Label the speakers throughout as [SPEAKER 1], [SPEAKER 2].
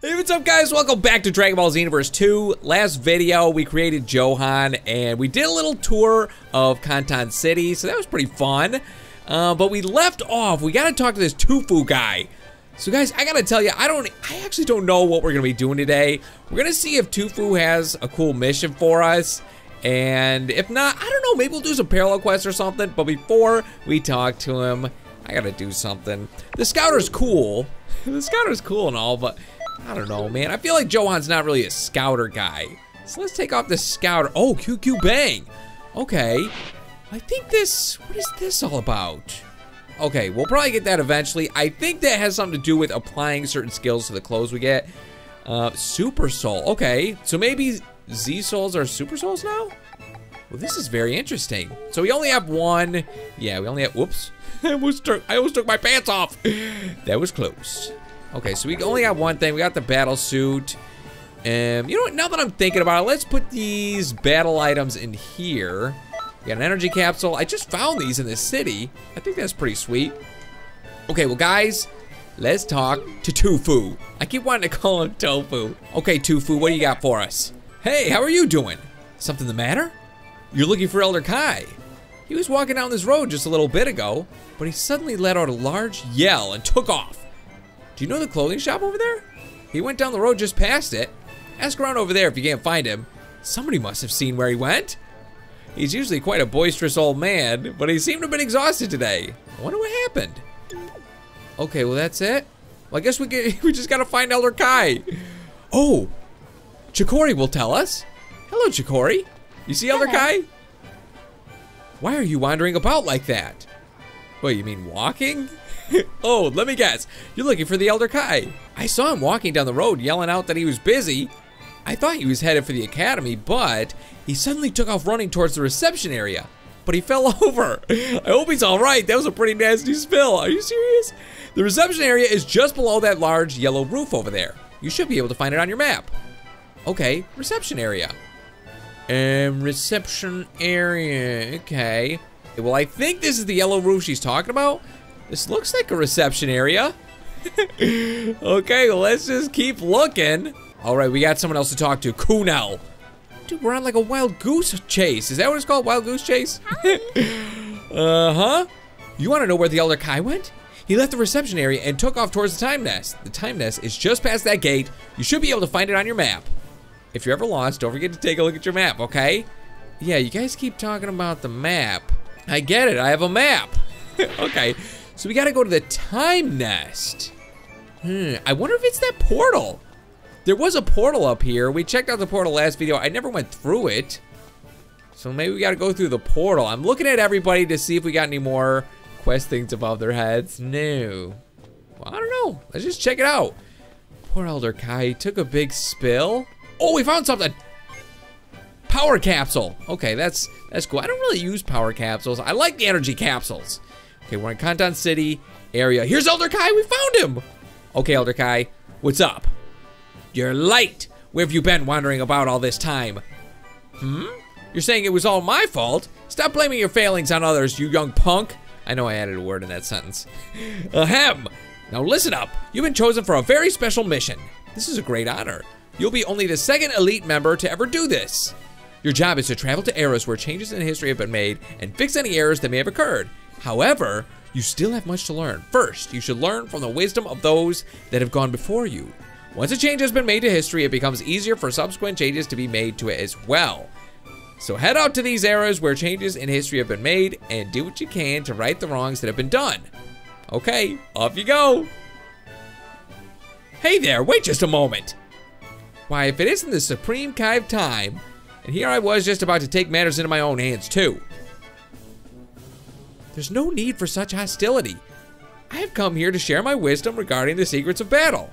[SPEAKER 1] Hey, what's up guys? Welcome back to Dragon Ball Z Xenoverse 2. Last video, we created Johan, and we did a little tour of Conton City, so that was pretty fun. Uh, but we left off, we gotta talk to this Tufuu guy. So guys, I gotta tell you, I don't, I actually don't know what we're gonna be doing today. We're gonna see if Tufuu has a cool mission for us. And if not, I don't know, maybe we'll do some parallel quests or something. But before we talk to him, I gotta do something. The Scouter's cool. the Scouter's cool and all, but I don't know, man. I feel like Johan's not really a Scouter guy. So let's take off the Scouter. Oh, QQ Bang. Okay. I think this, what is this all about? Okay, we'll probably get that eventually. I think that has something to do with applying certain skills to the clothes we get. Uh, Super Soul. Okay, so maybe Z Souls are Super Souls now? Well, this is very interesting. So we only have one. Yeah, we only have, whoops. I almost took, I almost took my pants off. That was close. Okay, so we only got one thing. We got the battle suit. Um, you know what? Now that I'm thinking about it, let's put these battle items in here. We got an energy capsule. I just found these in the city. I think that's pretty sweet. Okay, well, guys, let's talk to Tufuu. I keep wanting to call him Tofu. Okay, Tufuu, what do you got for us? Hey, how are you doing? Something the matter? You're looking for Elder Kai. He was walking down this road just a little bit ago, but he suddenly let out a large yell and took off. Do you know the clothing shop over there? He went down the road just past it. Ask around over there if you can't find him. Somebody must have seen where he went. He's usually quite a boisterous old man, but he seemed to have been exhausted today. I wonder what happened. Okay, well that's it. Well, I guess we get, we just gotta find Elder Kai. Oh, Chikori will tell us. Hello, Chikori. You see Elder
[SPEAKER 2] Hello.
[SPEAKER 1] Kai? Why are you wandering about like that? What, you mean walking? oh, let me guess. You're looking for the Elder Kai. I saw him walking down the road yelling out that he was busy. I thought he was headed for the academy, but he suddenly took off running towards the reception area. But he fell over. I hope he's all right. That was a pretty nasty spill. Are you serious? The reception area is just below that large yellow roof over there. You should be able to find it on your map. Okay, reception area. Um, reception area. Okay. Well, I think this is the yellow roof she's talking about. This looks like a reception area. okay, let's just keep looking. All right, we got someone else to talk to. Kunal. Dude, we're on like a wild goose chase. Is that what it's called? Wild goose chase? uh-huh. You want to know where the Elder Kai went? He left the reception area and took off towards the time nest. The time nest is just past that gate. You should be able to find it on your map. If you're ever lost, don't forget to take a look at your map, okay? Yeah, you guys keep talking about the map. I get it, I have a map. okay, so we gotta go to the time nest. Hmm, I wonder if it's that portal. There was a portal up here. We checked out the portal last video. I never went through it. So maybe we gotta go through the portal. I'm looking at everybody to see if we got any more quest things above their heads. No. Well, I don't know. Let's just check it out. Poor Elder Kai took a big spill. Oh, we found something. Power capsule. Okay, that's that's cool. I don't really use power capsules. I like the energy capsules. Okay, we're in Conton City area. Here's Elder Kai. We found him. Okay, Elder Kai, what's up? You're late. Where have you been wandering about all this time? Hmm? You're saying it was all my fault? Stop blaming your failings on others, you young punk. I know I added a word in that sentence. Ahem. Now listen up. You've been chosen for a very special mission. This is a great honor. You'll be only the second elite member to ever do this. Your job is to travel to eras where changes in history have been made and fix any errors that may have occurred. However, you still have much to learn. First, you should learn from the wisdom of those that have gone before you. Once a change has been made to history, it becomes easier for subsequent changes to be made to it as well. So head out to these eras where changes in history have been made and do what you can to right the wrongs that have been done. Okay, off you go. Hey there, wait just a moment. Why, if it isn't the Supreme Kai of Time, and here I was just about to take matters into my own hands too. There's no need for such hostility. I have come here to share my wisdom regarding the secrets of battle.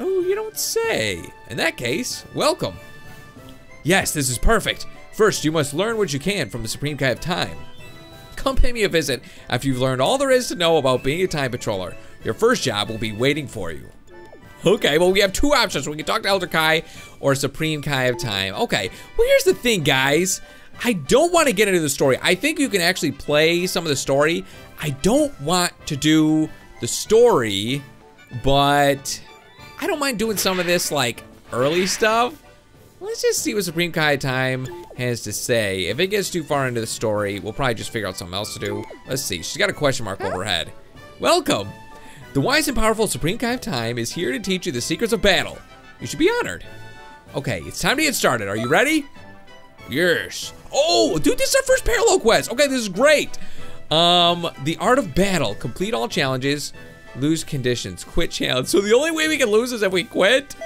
[SPEAKER 1] Oh, you don't say. In that case, welcome. Yes, this is perfect. First, you must learn what you can from the Supreme Kai of Time. Come pay me a visit after you've learned all there is to know about being a time patroller. Your first job will be waiting for you. Okay, well, we have two options. We can talk to Elder Kai or Supreme Kai of Time. Okay, well, here's the thing, guys. I don't want to get into the story. I think you can actually play some of the story. I don't want to do the story, but I don't mind doing some of this like early stuff. Let's just see what Supreme Kai Time has to say. If it gets too far into the story, we'll probably just figure out something else to do. Let's see. She's got a question mark over her head. Welcome. The wise and powerful Supreme Kai of Time is here to teach you the secrets of battle. You should be honored. Okay, it's time to get started. Are you ready? Yes. Oh, dude, this is our first parallel quest. Okay, this is great. Um, the art of battle. Complete all challenges. Lose conditions. Quit challenge. So the only way we can lose is if we quit?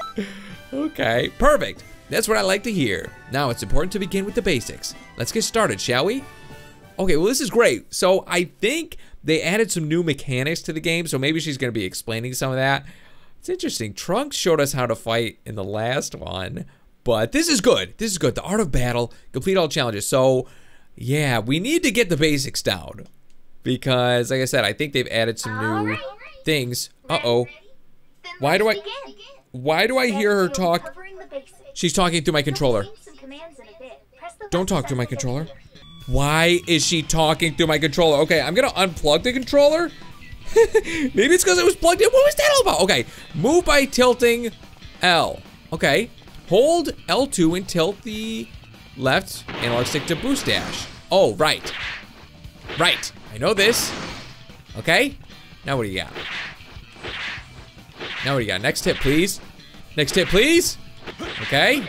[SPEAKER 1] Okay, perfect. That's what I like to hear. Now it's important to begin with the basics. Let's get started, shall we? Okay, well this is great. So I think they added some new mechanics to the game, so maybe she's gonna be explaining some of that. It's interesting. Trunks showed us how to fight in the last one, but this is good. This is good. The art of battle, complete all challenges. So yeah, we need to get the basics down because, like I said, I think they've added some new things. Uh-oh. Why do I... Why do I hear her talk? She's talking through my controller. Don't talk through my controller. Why is she talking through my controller? Okay, I'm gonna unplug the controller. Maybe it's because it was plugged in. What was that all about? Okay, move by tilting L. Okay, hold L2 and tilt the left analog stick to boost dash. Oh, right. Right, I know this. Okay, now what do you got? Now what do you got? Next tip, please. Next tip, please. Okay.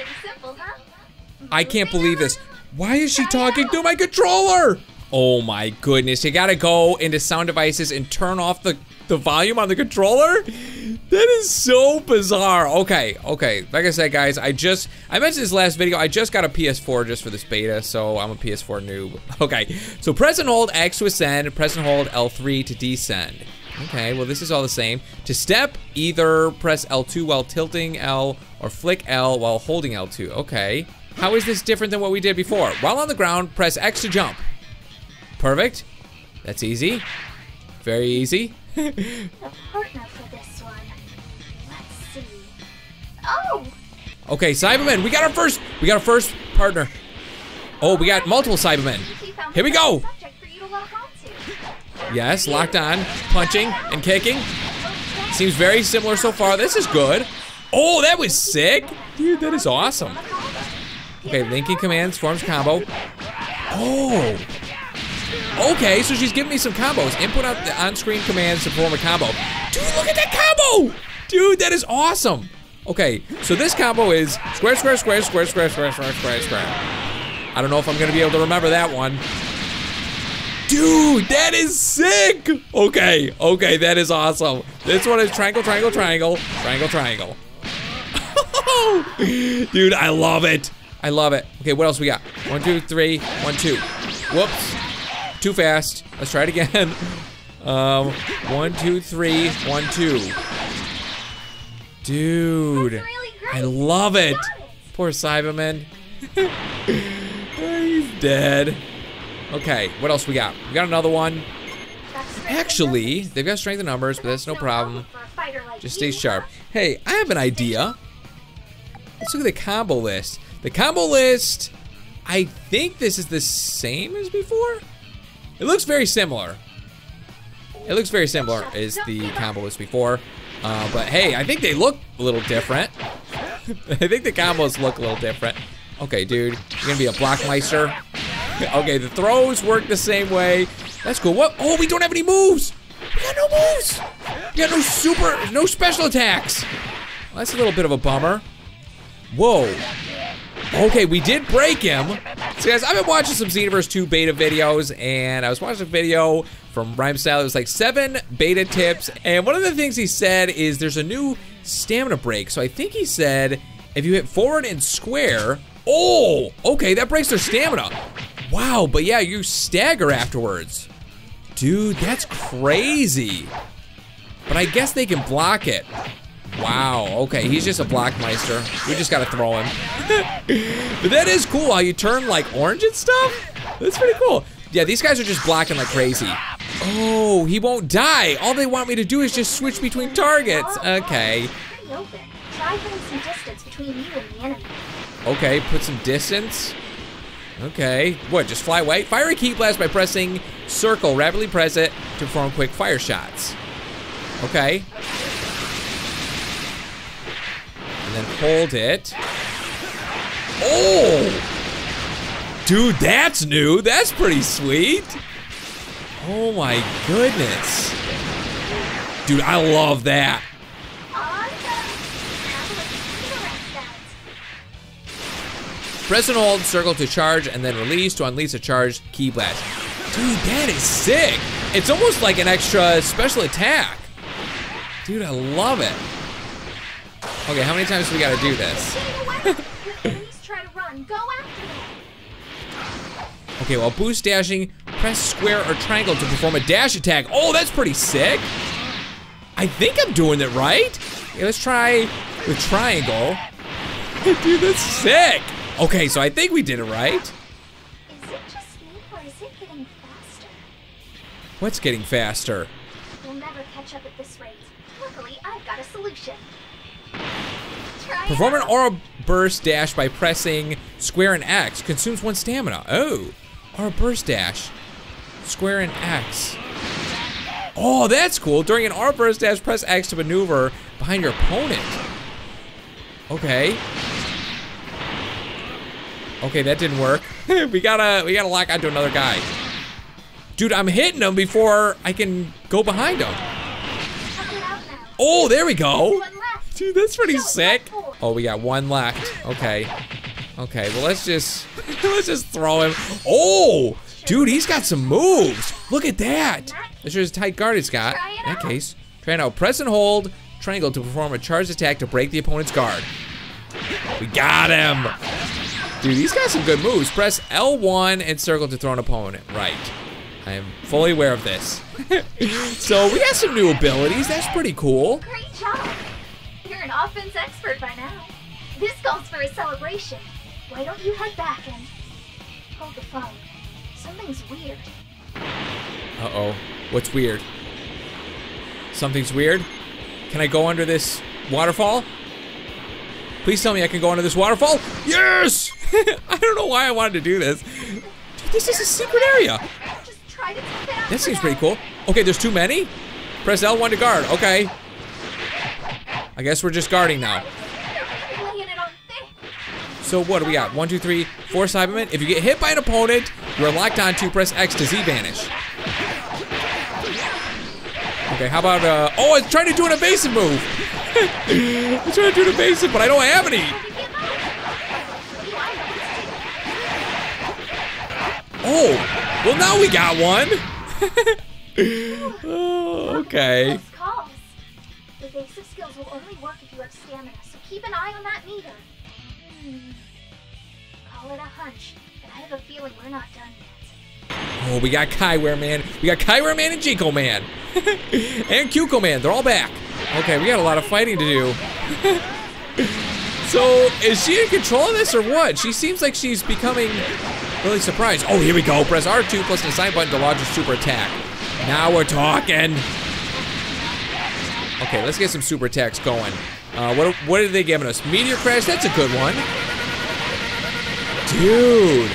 [SPEAKER 1] I can't believe this. Why is she talking through my controller? Oh my goodness, you gotta go into sound devices and turn off the, the volume on the controller? That is so bizarre. Okay, okay, like I said, guys, I just, I mentioned this last video, I just got a PS4 just for this beta, so I'm a PS4 noob. Okay, so press and hold X to ascend, press and hold L3 to descend. Okay, well this is all the same. To step, either press L2 while tilting L or flick L while holding L2. Okay. How is this different than what we did before? While on the ground, press X to jump. Perfect. That's easy. Very easy.
[SPEAKER 2] Oh!
[SPEAKER 1] Okay, Saibamen, we got our first, we got our first partner. Oh, we got multiple Saibamen. Here we go. Yes, locked on, punching and kicking. Seems very similar so far. This is good. Oh, that was sick. Dude, that is awesome. Okay, linking commands, forms combo. Oh. Okay, so she's giving me some combos. Input out the on-screen commands to form a combo. Dude, look at that combo! Dude, that is awesome. Okay, so this combo is square, square, square, square, square, square, square, square, square. I don't know if I'm gonna be able to remember that one. Dude, that is sick! Okay, okay, that is awesome. This one is triangle, triangle, triangle, triangle, triangle. Dude, I love it. I love it. Okay, what else we got? One, two, three, one, two. Whoops. Too fast. Let's try it again. Um, one, two, three, one, two. Dude, I love it. Poor Saibaman. He's dead. Okay, what else we got? We got another one. Actually, they've got strength in numbers, but that's no problem. Just stay sharp. Hey, I have an idea. Let's look at the combo list. The combo list, I think this is the same as before. It looks very similar. It looks very similar as the combo list before. Uh, but hey, I think they look a little different. I think the combos look a little different. Okay, dude, you're gonna be a blockmeister. okay, the throws work the same way. That's cool. What? Oh, we don't have any moves. We got no moves. We got no super, no special attacks. Well, that's a little bit of a bummer. Whoa. Okay, we did break him. So guys, I've been watching some Xenoverse 2 beta videos, and I was watching a video from Rhyme Style. It was like seven beta tips, and one of the things he said is there's a new stamina break. So I think he said if you hit forward and square, oh, okay, that breaks their stamina. Wow, but yeah, you stagger afterwards. Dude, that's crazy. But I guess they can block it. Wow, okay, he's just a Blockmeister. We just gotta throw him. but that is cool how you turn like orange and stuff. That's pretty cool. Yeah, these guys are just blocking like crazy. Oh, he won't die. All they want me to do is just switch between targets. Okay. Okay, put some distance. Okay, what, just fly away? Fire a ki blast by pressing circle, rapidly press it to perform quick fire shots. Okay. Then hold it. Oh! Dude, that's new. That's pretty sweet. Oh my goodness. Dude, I love that. Press and hold circle to charge and then release to unleash a charge ki blast. Dude, that is sick. It's almost like an extra special attack. Dude, I love it. Okay, how many times do we gotta do this?
[SPEAKER 2] Getting away! The enemies try to run. Go after them.
[SPEAKER 1] Okay, while boost dashing, press square or triangle to perform a dash attack. Oh, that's pretty sick. I think I'm doing it right. Okay, let's try the triangle. Dude, that's sick. Okay, so I think we did it right.
[SPEAKER 2] Is it just me, or is it getting faster?
[SPEAKER 1] What's getting faster?
[SPEAKER 2] We'll never catch up at this rate. Luckily, I've got a solution.
[SPEAKER 1] Perform an aura burst dash by pressing square and X. Consumes one stamina. Oh, aura burst dash. Square and X. Oh, that's cool. During an aura burst dash, press X to maneuver behind your opponent. Okay. Okay, that didn't work. we gotta we gotta lock onto another guy. Dude, I'm hitting him before I can go behind him.
[SPEAKER 2] Check it out now.
[SPEAKER 1] Oh, there we go. Dude, that's pretty sick. Oh, we got one left. Okay. Okay, well let's just let's just throw him. Oh, dude, he's got some moves. Look at that. This is a tight guard he's got. In that case, try out. Press and hold triangle to perform a charged attack to break the opponent's guard. We got him. Dude, he's got some good moves. Press L1 and circle to throw an opponent. Right. I am fully aware of this. so we got some new abilities. That's pretty cool.
[SPEAKER 2] Great job. You're an offense expert by now. This calls for a celebration. Why don't you head back and hold the phone? Something's weird.
[SPEAKER 1] Uh-oh. What's weird? Something's weird? Can I go under this waterfall? Please tell me I can go under this waterfall. Yes! I don't know why I wanted to do this. Dude, this is a secret area.
[SPEAKER 2] Just try to take it out.
[SPEAKER 1] That seems pretty cool. Okay, there's too many? Press L1 to guard. Okay. I guess we're just guarding now. So what do we got? One, two, three, four Saibamen. If you get hit by an opponent, you're locked on to press X to Z vanish. Okay, how about uh oh it's trying to do an evasive move. it's trying to do an evasive, but I don't have any. Oh, well now we got one. oh, okay.
[SPEAKER 2] Calls. Evasive skills will only work if you have stamina, so keep an eye on that meter. Hmm. Call it a hunch, but I have a feeling we're not done yet.
[SPEAKER 1] Oh, we got Kaiware Man. We got Kaiware Man and Jinko Man. and Kyuko Man. They're all back. Okay, we got a lot of fighting to do. so, is she in control of this or what? She seems like she's becoming really surprised. Oh, here we go. Press R2 plus the side button to launch a super attack. Now we're talking. Okay, let's get some super attacks going. Uh, what, what are they giving us? Meteor Crash? That's a good one. Dude.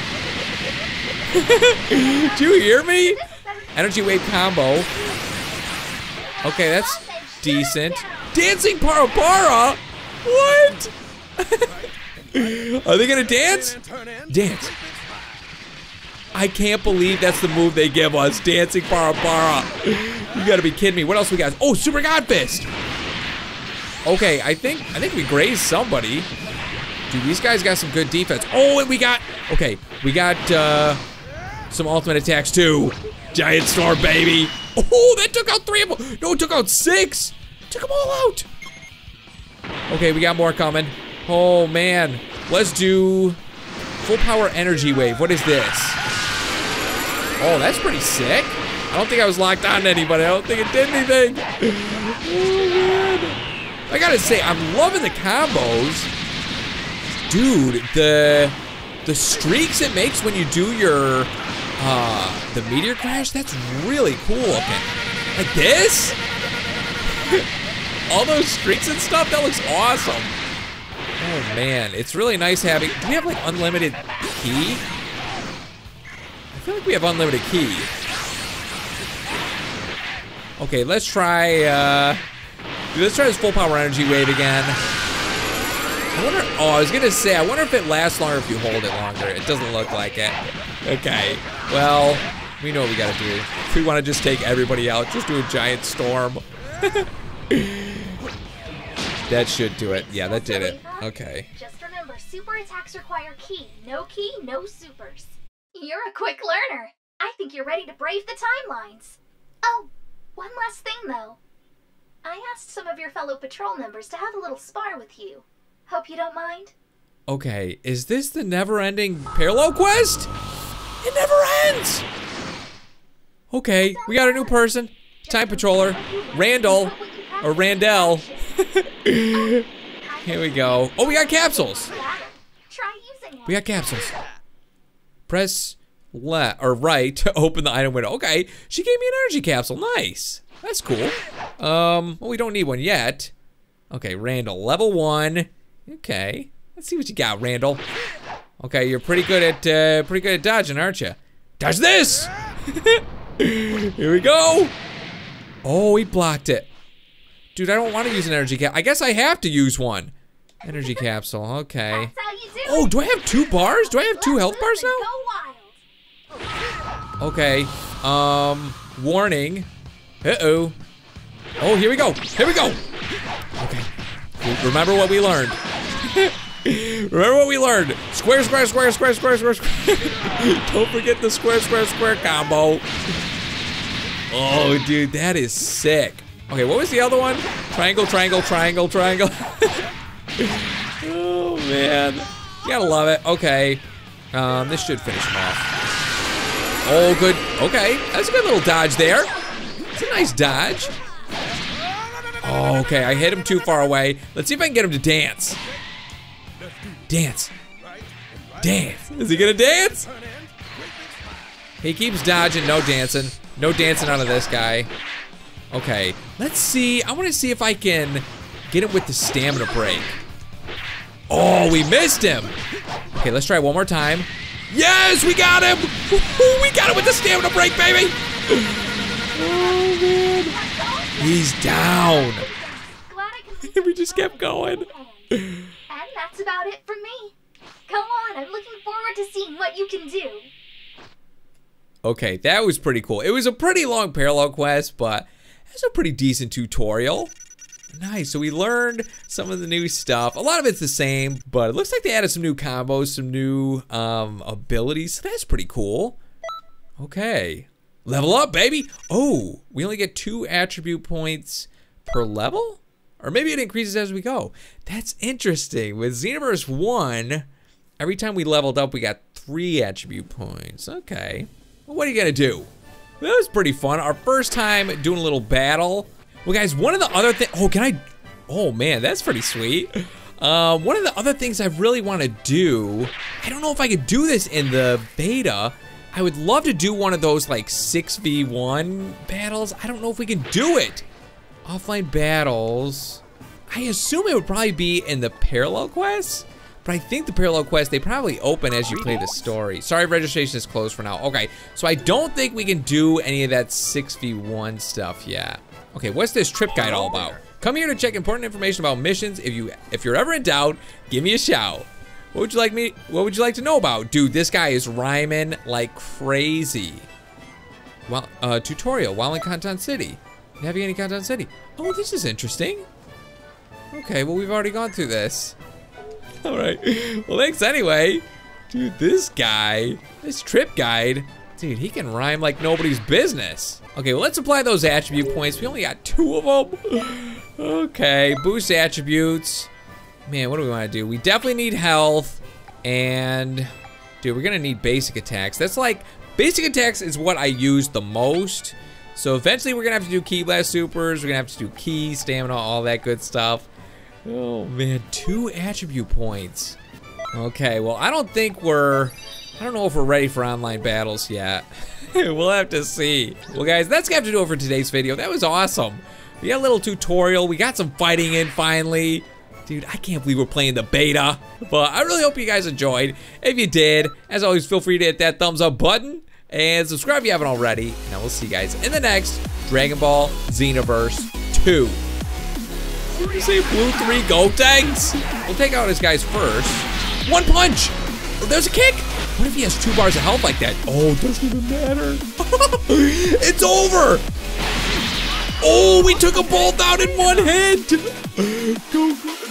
[SPEAKER 1] Do you hear me? Energy wave combo. Okay, that's decent. Dancing Parapara? What? Are they gonna dance? Dance. I can't believe that's the move they give us. Dancing Parapara. You gotta be kidding me. What else we got? Oh, Super God Fist. Okay, I think I think we grazed somebody. Dude, these guys got some good defense. Oh, and we got okay, we got uh some ultimate attacks too. Giant Storm, baby. Oh, that took out three of them. No, it took out six. Took them all out. Okay, we got more coming. Oh, man. Let's do full power energy wave. What is this? Oh, that's pretty sick. I don't think I was locked on to anybody. I don't think it did anything. Oh, man. I gotta say, I'm loving the combos. Dude, the the streaks it makes when you do your uh the meteor crash, that's really cool looking. Like this? All those streaks and stuff, that looks awesome. Oh man, it's really nice having do we have like unlimited ki? I feel like we have unlimited ki. Okay, let's try uh let's try this full power energy wave again. I wonder, oh, I was gonna say, I wonder if it lasts longer if you hold it longer. It doesn't look like it. Okay, well, we know what we gotta do. If we wanna just take everybody out, just do a giant storm. that should do it. Yeah, that did it. Okay.
[SPEAKER 2] Just remember, super attacks require ki. No ki, no supers. You're a quick learner. I think you're ready to brave the timelines. Oh, one last thing though. I asked some of your fellow patrol members to have a little spar with you. Hope you don't mind.
[SPEAKER 1] Okay, is this the never-ending parallel quest? It never ends! Okay, we got a new person. Time Patroller. Randall. Or Randell. Here we go. Oh, we got capsules.
[SPEAKER 2] Try using it.
[SPEAKER 1] We got capsules. Press left or right to open the item window. Okay, she gave me an energy capsule. Nice. That's cool. Um, well, we don't need one yet. Okay, Randall, level one. Okay, let's see what you got, Randall. Okay, you're pretty good at uh, pretty good at dodging, aren't you? Dodge this. Here we go. Oh, he blocked it. Dude, I don't want to use an energy cap. I guess I have to use one. Energy capsule. Okay.
[SPEAKER 2] That's how you do
[SPEAKER 1] Oh, do I have two bars? Do I have two health bars now? Okay. Um, warning. Uh-oh. Oh, here we go. Here we go. Okay. Remember what we learned. Remember what we learned. Square, square, square, square, square, square, square. Don't forget the square, square, square combo. Oh, dude, that is sick. Okay, what was the other one? Triangle, triangle, triangle, triangle. oh, man. You gotta love it. Okay. Um, this should finish him off. Oh, good. Okay, that's a good little dodge there. It's a nice dodge. Oh, okay, I hit him too far away. Let's see if I can get him to dance. Dance. Dance. Is he gonna dance? He keeps dodging, no dancing. No dancing out of this guy. Okay, let's see. I wanna see if I can get him with the stamina break. Oh, we missed him. Okay, let's try one more time. Yes, we got him! We got him with the stamina break, baby! Oh, man. He's down. We just kept going.
[SPEAKER 2] And that's about it from me. Come on, I'm looking forward to seeing what you can do.
[SPEAKER 1] Okay, that was pretty cool. It was a pretty long parallel quest, but it's a pretty decent tutorial. Nice, so we learned some of the new stuff. A lot of it's the same, but it looks like they added some new combos, some new um, abilities. So that's pretty cool. Okay, level up, baby. Oh, we only get two attribute points per level? Or maybe it increases as we go. That's interesting. With Xenoverse 1, every time we leveled up, we got three attribute points. Okay. Well, what are you gonna do? That was pretty fun. Our first time doing a little battle. Well, guys, one of the other things. Oh, can I? Oh man, that's pretty sweet. Um, one of the other things I really want to do. I don't know if I could do this in the beta. I would love to do one of those like 6v1 battles. I don't know if we can do it. Offline battles. I assume it would probably be in the parallel quests. But I think the parallel quests, they probably open as you play the story. Sorry, registration is closed for now. Okay, so I don't think we can do any of that 6v1 stuff yet. Okay, what's this trip guide all about? Come here to check important information about missions. If you if you're ever in doubt, give me a shout. What would you like me what would you like to know about? Dude, this guy is rhyming like crazy. Well, uh, tutorial while in Conton City. Navigating Conton City. Oh, this is interesting. Okay, well, we've already gone through this. All right. Well, thanks anyway. Dude, this guy, this trip guide, dude, he can rhyme like nobody's business. Okay, well, let's apply those attribute points. We only got two of them. Okay, boost attributes. Man, what do we want to do? We definitely need health. And, dude, we're going to need basic attacks. That's like, basic attacks is what I use the most. So eventually we're going to have to do ki Blast Supers. We're going to have to do Ki, Stamina, all that good stuff. Oh, man, two attribute points. Okay, well, I don't think we're... I don't know if we're ready for online battles yet. we'll have to see. Well, guys, that's gonna have to do it for today's video. That was awesome. We got a little tutorial. We got some fighting in finally. Dude, I can't believe we're playing the beta. But I really hope you guys enjoyed. If you did, as always, feel free to hit that thumbs up button. And subscribe if you haven't already. And I will see you guys in the next Dragon Ball Xenoverse 2. You say blue three Gotenks? We'll take out his guys first. One punch! There's a kick! What if he has two bars of health like that? Oh, it doesn't even matter. it's over! Oh, we took a bolt out in one hit! Go, go.